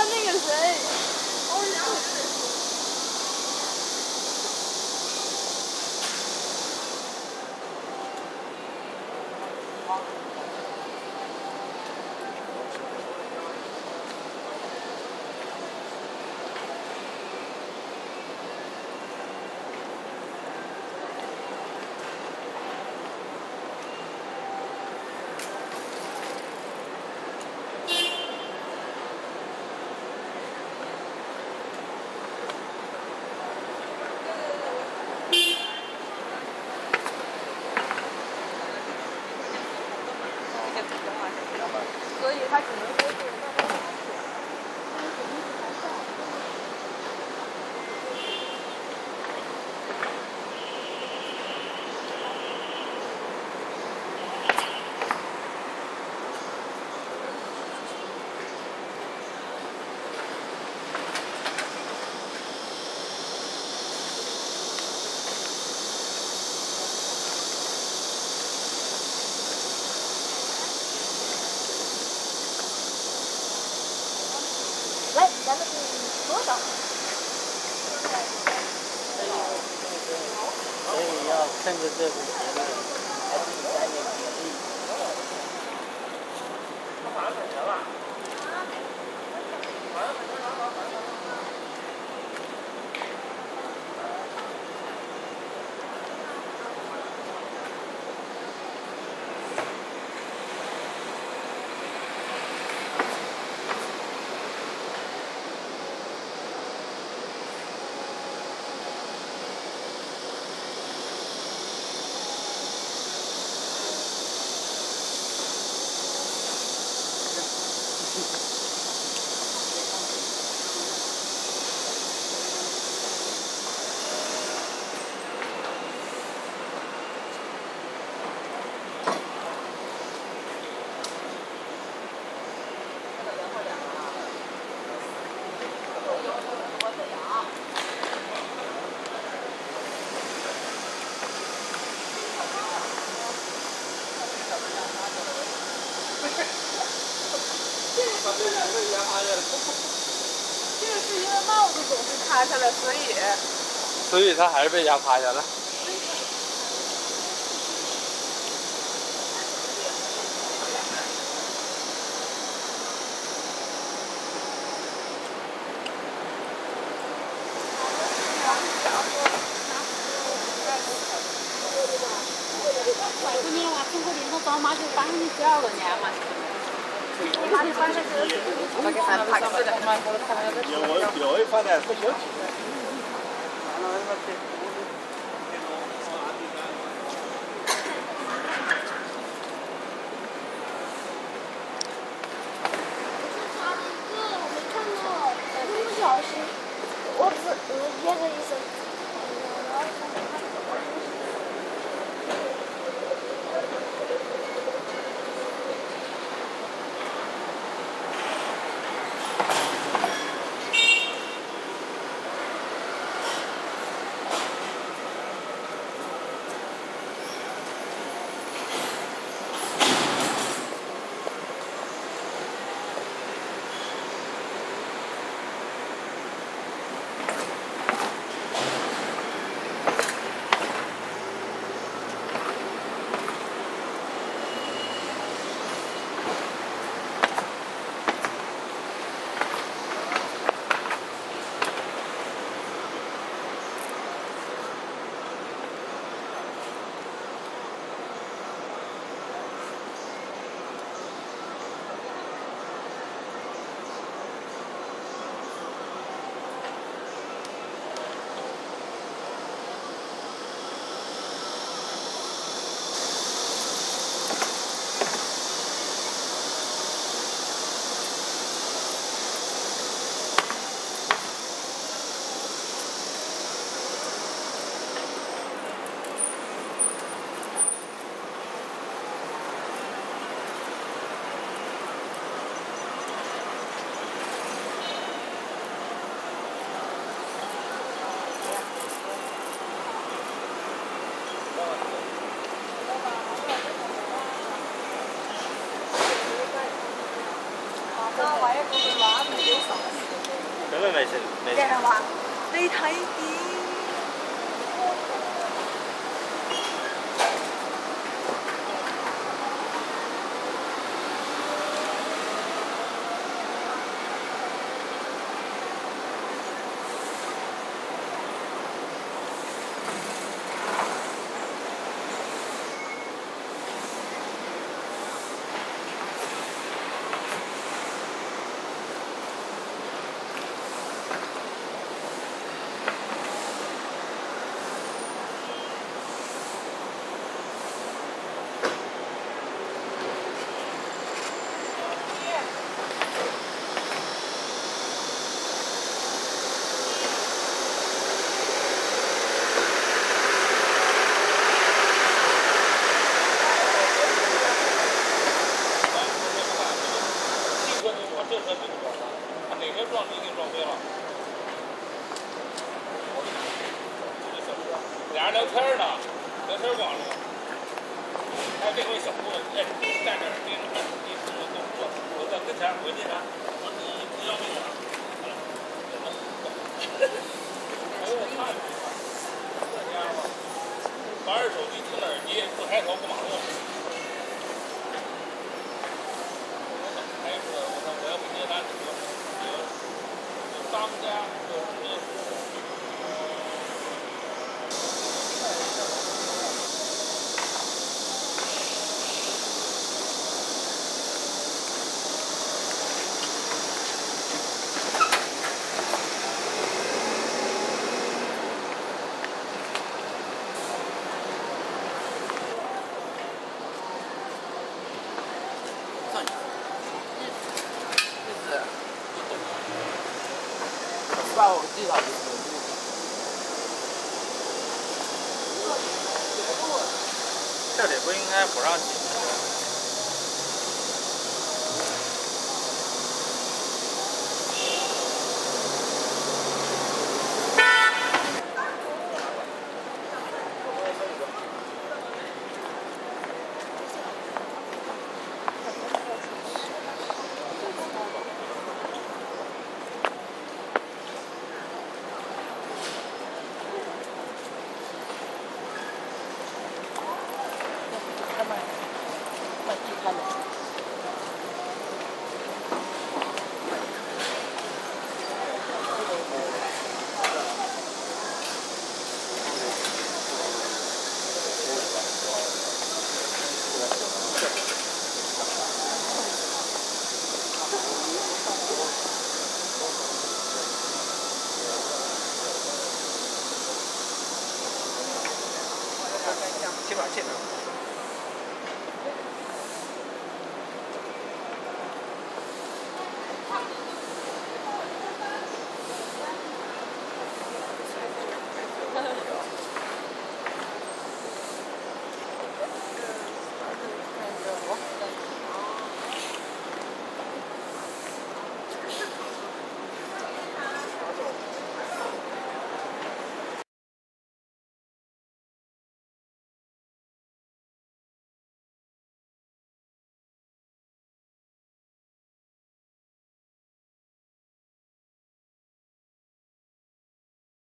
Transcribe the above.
但那个谁，所以他只能说是所以要趁着这个节日，还是加点节力。这个是因为帽子总是塌下来，所以所以他还是被压趴下了。外国年的话，中国年头早嘛就绑你第二个年嘛。Jawohl, jawohl, Vater. 没没事，没事这。样吧，你睇见。汽车给我，这车给我，他哪个撞你给撞飞了？俩人聊天呢，聊天挂了。哎，这回小姑娘，哎，站这儿盯着，你我我我在跟前，我那啥，我说你不要命了？哎 呦我看着，这样吧，玩着手机听着耳机，不抬头不马路。还是我看我要不接单，有有当家有有。把我地上就是。这里不应该不让进。